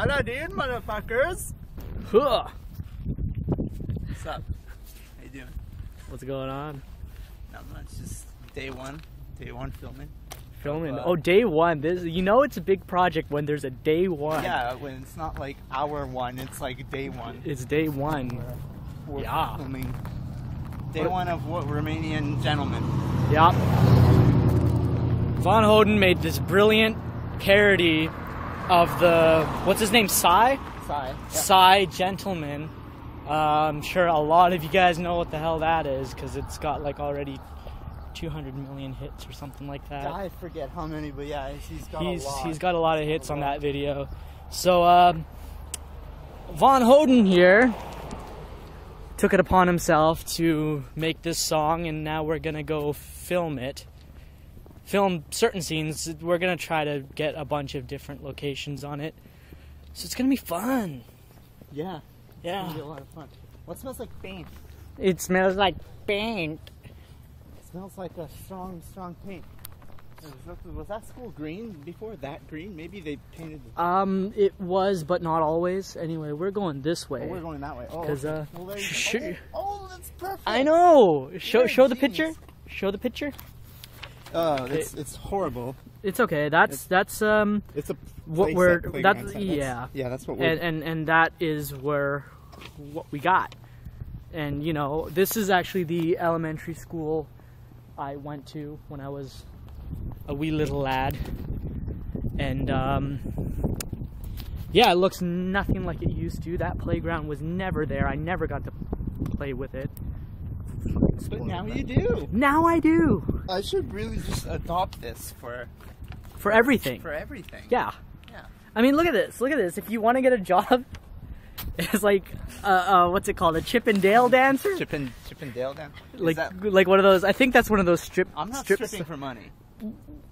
Hello, dude, motherfuckers. Huh. What's up? How you doing? What's going on? Not much. Just day one. Day one filming. Filming. Uh, oh, day one. This, you know, it's a big project when there's a day one. Yeah, when it's not like hour one, it's like day one. It's day one. We're Yeah. filming day one of what Romanian gentlemen. Yup. Von Hoden made this brilliant parody of the what's his name, Psy? Sigh. Psy Gentleman. Uh, I'm sure a lot of you guys know what the hell that is because it's got like already 200 million hits or something like that. I forget how many, but yeah, he's got he's a lot. he's got a lot of hits on that video. So um, Von Hoden here took it upon himself to make this song, and now we're gonna go film it. Film certain scenes. We're gonna try to get a bunch of different locations on it. So it's gonna be fun. yeah, it's Yeah. gonna be a lot of fun. What smells like paint? It smells like paint. It smells like a strong, strong paint. Was that, was that school green before that green? Maybe they painted. Um, it was, but not always. Anyway, we're going this Oh, way. we're going that way. Oh, 'Cause, okay. uh, well, there you sh- go. oh, oh, that's perfect. I know. Show You're show the picture. Show the picture. Oh, it's it's horrible. It's okay. That's that's um It's a what we're that that's yeah, yeah. That's what we're. and and and that is where what we got. And you know, this is actually the elementary school I went to when I was a wee little lad. And um yeah, it looks nothing like it used to. That playground was never there. I never got to play with it. But now you do. Now I do. I should really just adopt this for For everything. for everything. Yeah. Yeah. I mean, look at this. Look at this. If you want to get a job, it's like, uh, uh, what's it called? A Chip and Dale dancer? Chip and Chip and Dale down. Is like, that- like one of those. I think that's one of those strip. I'm not strips. stripping for money.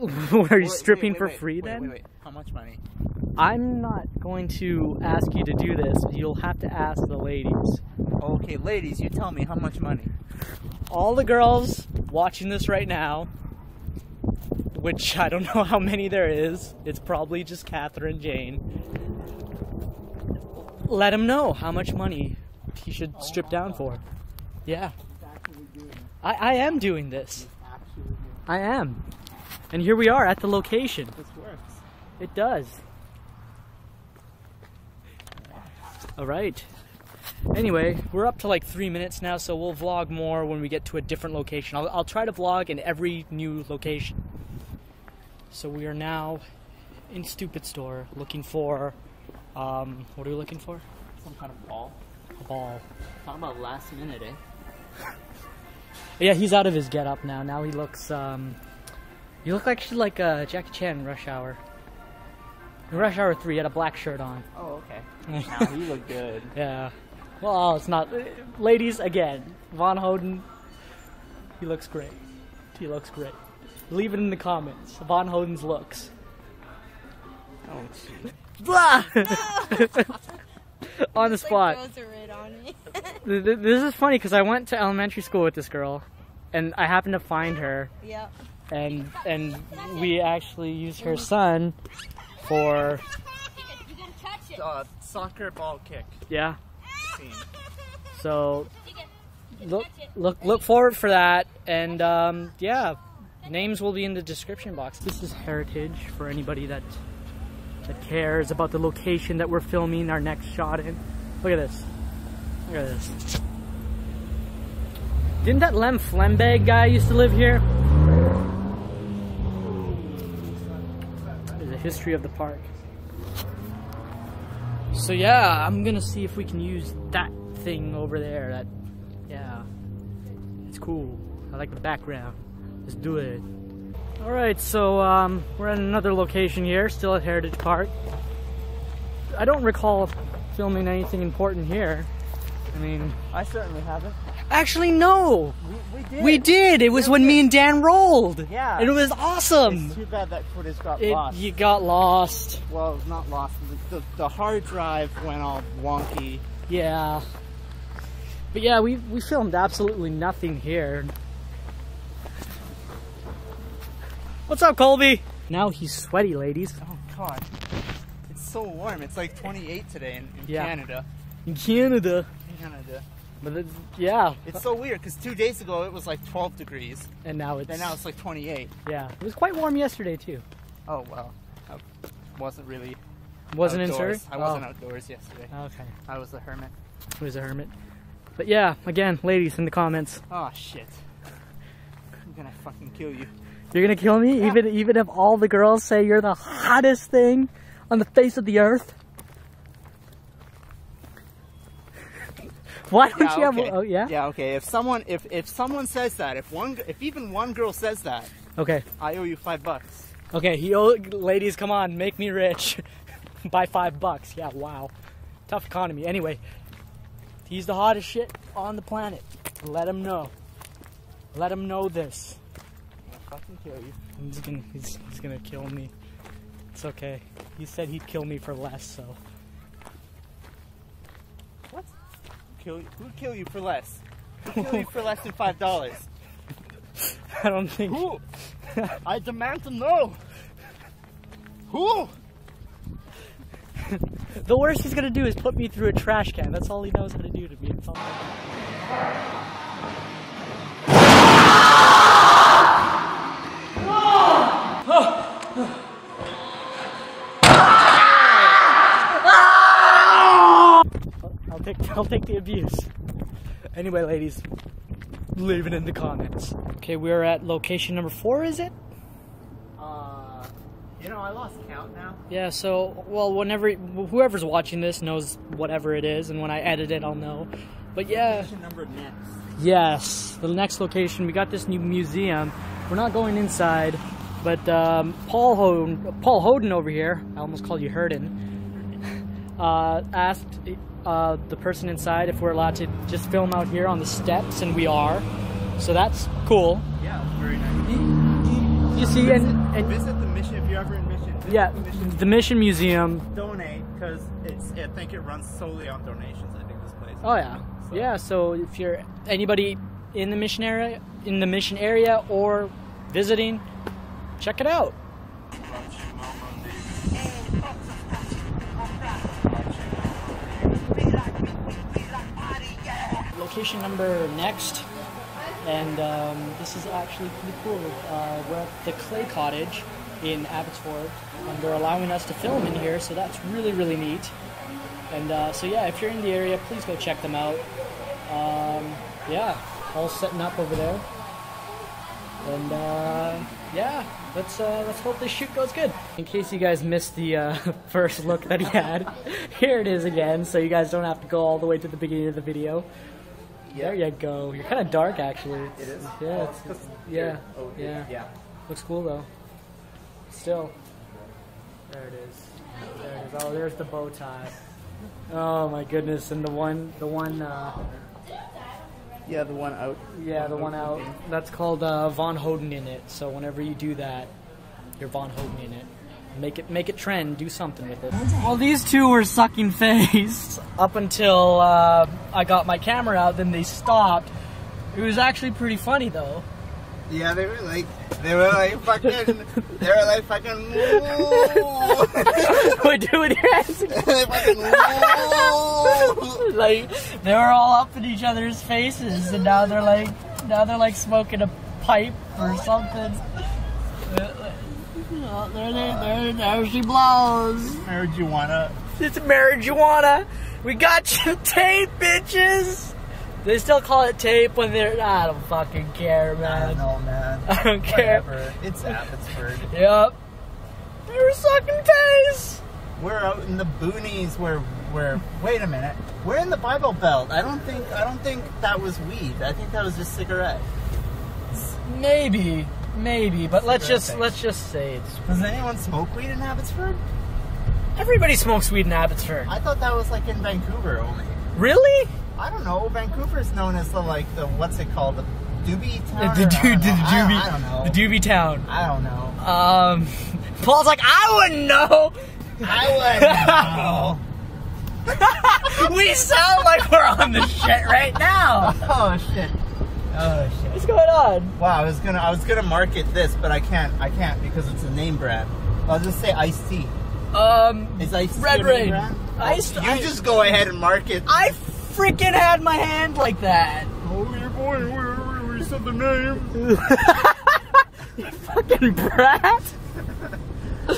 Where are you Wait, stripping wait, for wait, free wait, then? Wait, wait. How much money? I'm not going to ask you to do this. You'll have to ask the ladies. Okay, ladies, you tell me how much money. All the girls watching this right now, which I don't know how many there is. It's probably just Catherine Jane. Let him know how much money he should oh strip down for. Yeah. I, I am doing this. Actually, I am. And here we are at the location. this works. It does. All right. Anyway, we're up to like three minutes now, so we'll vlog more when we get to a different location. I'll, I'll try to vlog in every new location. So we are now in Stupid Store looking for. Um, what are we looking for? Some kind of ball. A ball. Talk about last minute, eh? Yeah, he's out of his get up now. Now he looks. Um, you look actually like uh, Jackie Chan in Rush Hour. In Rush Hour 3, he had a black shirt on. Oh, okay. now you look good. Yeah. Well, it's not. Ladies, again, Von Hoden, he looks great. He looks great. Leave it in the comments. Von Hoden's looks. Oh. Blah! on the spot. Like throws it right on me. Th- th- This is funny because I went to elementary school with this girl, and I happened to find her, yep. and and we actually used her son for You can touch it. Uh, soccer ball kick yeah. Scene. So You can, you can look look look forward for that and um, yeah names will be in the description box. This is heritage for anybody that that cares about the location that we're filming our next shot in. Look at this. Look at this. Didn't that lem flembag guy used to live here? There's a history of the park so yeah i'm gonna see if we can use that thing over there that yeah it's cool. I like the background. Let's do it. All right, so um, we're at another location here, still at Heritage Park. I don't recall filming anything important here. I mean, I certainly haven't. actually, no, We, we did. we did. It was when me and Dan rolled. Yeah. and it was It's awesome. too bad that footage got It, lost. you got lost. well, it was not lost. The, the, the hard drive went all wonky. Yeah. But yeah, we we filmed absolutely nothing here. What's up, Colby? Now he's sweaty, ladies. Oh God, it's so warm. It's like 28 today in, in Yeah. Canada. In Canada. Canada. But yeah, It's so weird because two days ago it was like 12 degrees, and now it's and now it's like 28. yeah. It was quite warm yesterday too. Oh well, I wasn't really. Wasn't in. Surrey. I wasn't Oh, outdoors yesterday. Okay, I was a hermit. he was a hermit. But yeah, again, ladies in the comments, Oh shit! I'm gonna fucking kill you. you're gonna kill me, even even if all the girls say you're the hottest thing on the face of the earth. Why don't Yeah, you have? okay. Oh yeah. Yeah, okay. If someone, if if someone says that, if one, if even one girl says that, Okay. I owe you five bucks. Okay. He, ladies, come on, make me rich. By five bucks. Yeah. Wow. Tough economy. Anyway, he's the hottest shit on the planet. Let him know. Let him know this. I'm fucking kill you. He's gonna, he's, he's gonna kill me. It's okay. He said he'd kill me for less, so. What? Kill you? Who'd kill you for less? Who'd kill you for less than five dollars? I don't think. Who? I demand to know. Who? The worst he's gonna do is put me through a trash can. That's all he knows how to do to me. It's all- I'll take the abuse. Anyway, ladies, leave it in the comments. Okay, we're at location number four. Is it? Uh, you know, I lost count now. Yeah, so, well, whenever, whoever's watching this knows whatever it is, and when I edit it, I'll know. But yeah, Station number next. yes, the next location, we got this new museum. We're not going inside, but um, Paul, Hoden, Paul Hoden over here, I almost called you Herden, uh, asked uh, the person inside if we're allowed to just film out here on the steps, and we are. So that's cool. Yeah, it's very nice. You see, and, and Visit the mission if you're ever in mission. Visit yeah, the mission. the Mission Museum donate because it's. I think it runs solely on donations. I think this place. Oh yeah, So- yeah. So if you're anybody in the mission area, in the mission area, or visiting, check it out. Location number next, and um, this is actually pretty cool. Uh, we're at the Clay Cottage in Abbotsford, and they're allowing us to film in here, so that's really really neat. And uh, so yeah, if you're in the area, please go check them out. Um, yeah, all setting up over there. And uh, yeah, let's uh, let's hope this shoot goes good. In case you guys missed the uh, first look that he had, here it is again, so you guys don't have to go all the way to the beginning of the video. There you go. You're kind of dark actually. It is. Yeah. It's, Because yeah. oh, Yeah. Yeah. Looks cool though. Still. There it is. There it is. Oh, there's the bow tie. Oh my goodness! And the one, the one, uh, Yeah, the one out. yeah, the one out. That's called uh, Von Hoden in it. So whenever you do that, you're Von Hoden in it. Make it, make it trend. Do something with it. Well, these two were sucking face up until uh, I got my camera out. Then they stopped. It was actually pretty funny though. Yeah, they were like, they were like fucking, they were like fucking, We're doing your hands again. like they were all up in each other's faces, and now they're like now they're like smoking a pipe or something. Oh, there, there, there, there she blows. marijuana. It's marijuana. We got you tape, bitches. They still call it tape when they're. I don't fucking care, man. I don't know, man. I don't care. Whatever. It's Abbotsford. Yep. They were sucking face. We're out in the boonies where, where, wait a minute. We're in the Bible Belt. I don't think, I don't think that was weed. I think that was just cigarette. Maybe, maybe, but let's just Cigarette let's just say it's. Does anyone smoke weed in Abbotsford? Everybody smokes weed in Abbotsford. I thought that was like in Vancouver only. Really? I don't know. Vancouver's known as the like the what's it called the doobie town. The, the, I don't the, know. I doobie, I don't know. the doobie town. I don't know. Um, Paul's like, I wouldn't know. I wouldn't know. we sound like we're on the shit right now. oh shit. Oh shit. What's going on? Wow, I was gonna I was gonna market this, but I can't I can't because it's a name brand. I'll just say iced tea. Um, Is ice Red your Rain. brand? Ice- You I- just go ahead and market. I freaking had my hand like that. Oh, you're going. Where, where said the name? Fucking brat.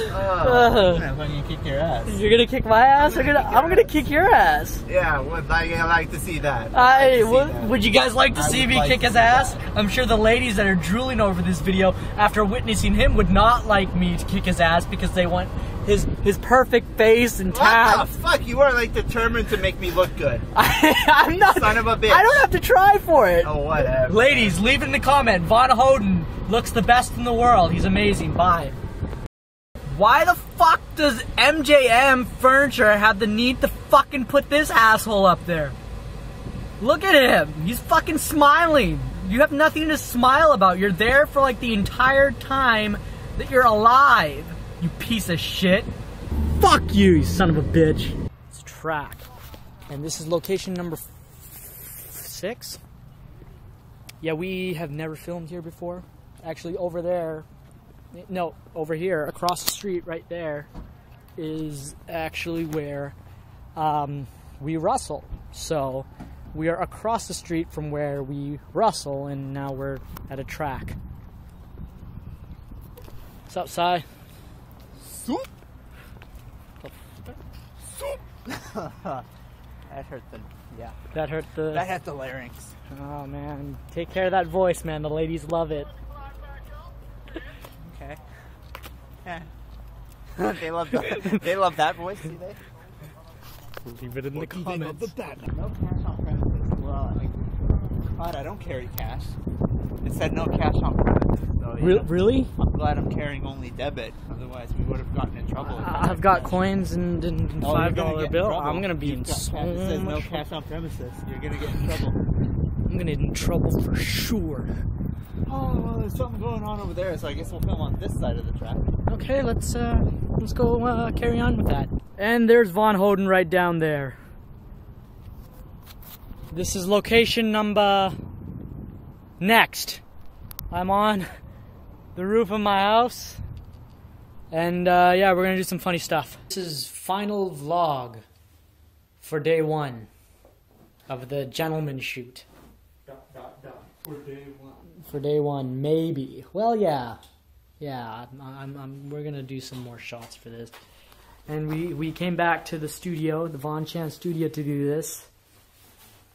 Uh. Oh, I'm gonna kick your ass. You're gonna kick my ass. I'm gonna, I'm gonna kick your ass. Yeah, would like I like to see that. I like see would, that. would you guys like to I see me like kick his ass? that. I'm sure the ladies that are drooling over this video after witnessing him would not like me to kick his ass because they want his his perfect face and What the fuck? You are like determined to make me look good. I, am not. Son of a bitch. I don't have to try for it. Oh, whatever. Ladies, leave in the comment. Von Hoden looks the best in the world. He's amazing. Bye. Why the fuck does MJM Furniture have the need to fucking put this asshole up there? Look at him. He's fucking smiling. You have nothing to smile about. You're there for like the entire time that you're alive. You piece of shit. Fuck you, you son of a bitch. It's track. And this is location number six. Yeah, we have never filmed here before. Actually, over there, no, over here, across the street, right there, is actually where um, we wrestle. So we are across the street from where we wrestle, and now we're at a track. What's up, Cy? Soup. Soup. that hurt the. Yeah. That hurt the. That hurt the larynx. Oh man, take care of that voice, man. The ladies love it. Okay. Yeah. they love the, They love that voice. Do they? Leave it in the comments. No cash on premises. Well, like, God, I don't carry cash. It said no cash on premises. So, you Re- know, really? I'm glad I'm carrying only debit. Otherwise, we would have gotten in trouble. if I I've got cash. coins and, and and Oh, five gonna dollar bill. I'm gonna be You've in got so cash. It says no cash on premises. You're gonna get in trouble. I'm gonna get in trouble for sure. Oh, well, there's something going on over there, so I guess we'll film on this side of the track. Okay, let's uh let's go uh, carry on with that. And there's Von Hoden right down there. This is location number next. I'm on the roof of my house. And uh, yeah, we're gonna do some funny stuff. This is final vlog for day one of the gentleman shoot. Dot, dot, dot. For day one. For day one, maybe. Well, yeah, yeah. I'm, I'm, I'm, we're gonna do some more shots for this. And we we came back to the studio, the Vahnchand studio, to do this.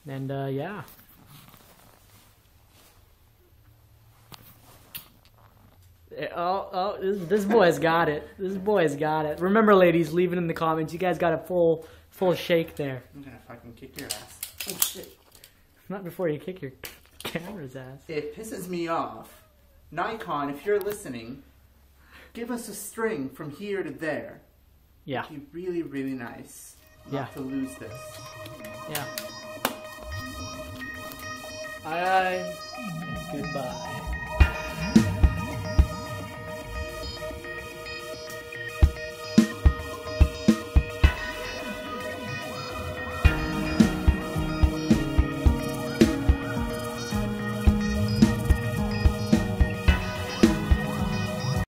And uh, yeah. Eh, Oh, oh, this, this boy's got it. This boy's got it. Remember, ladies, leave it in the comments. You guys got a full, full shake there. I'm gonna fucking kick your ass. Oh shit. Not before you kick your camera's ass. It pisses me off. Nikon, if you're listening, give us a string from here to there. Yeah, It'd be really, really nice not Yeah. to lose this. yeah. Aye, aye. Goodbye.